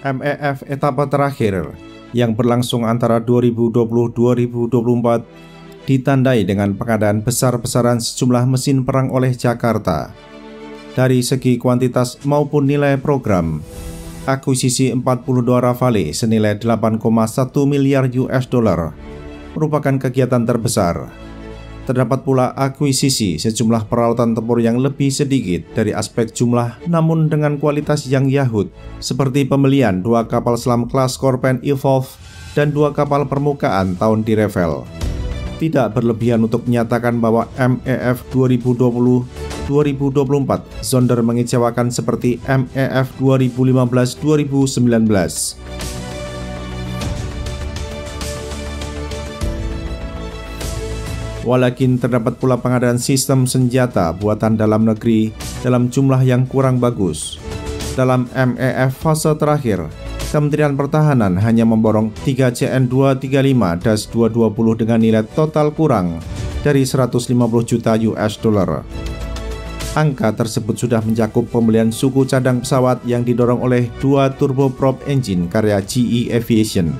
MEF etapa terakhir yang berlangsung antara 2020-2024 ditandai dengan pengadaan besar-besaran sejumlah mesin perang oleh Jakarta. Dari segi kuantitas maupun nilai program, akuisisi 42 Rafale senilai 8,1 miliar US dollar merupakan kegiatan terbesar. Terdapat pula akuisisi sejumlah peralatan tempur yang lebih sedikit dari aspek jumlah namun dengan kualitas yang yahut, seperti pembelian dua kapal selam kelas Scorpion Evolve dan dua kapal permukaan tahun di Revel. Tidak berlebihan untuk menyatakan bahwa MEF 2020-2024 Zonder mengecewakan seperti MEF 2015-2019. Walakin terdapat pula pengadaan sistem senjata buatan dalam negeri dalam jumlah yang kurang bagus. Dalam MEF fase terakhir, Kementerian Pertahanan hanya memborong 3 CN235-220 dengan nilai total kurang dari 150 juta US dollar. Angka tersebut sudah mencakup pembelian suku cadang pesawat yang didorong oleh dua turboprop engine karya GE Aviation.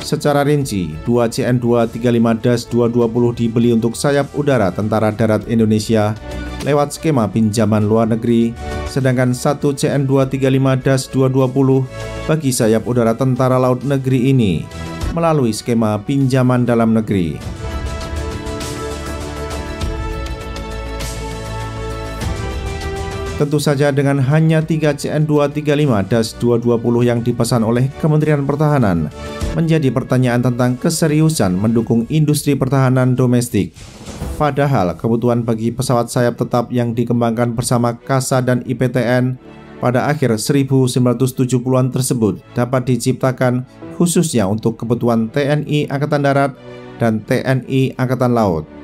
Secara rinci, 2 CN235-220 dibeli untuk sayap udara Tentara Darat Indonesia lewat skema pinjaman luar negeri, sedangkan 1 CN235-220 bagi sayap udara Tentara Laut Negeri ini melalui skema pinjaman dalam negeri. Tentu saja dengan hanya 3 CN235-220 yang dipesan oleh Kementerian Pertahanan, menjadi pertanyaan tentang keseriusan mendukung industri pertahanan domestik. Padahal kebutuhan bagi pesawat sayap tetap yang dikembangkan bersama KASA dan IPTN pada akhir 1970-an tersebut dapat diciptakan khususnya untuk kebutuhan TNI Angkatan Darat dan TNI Angkatan Laut.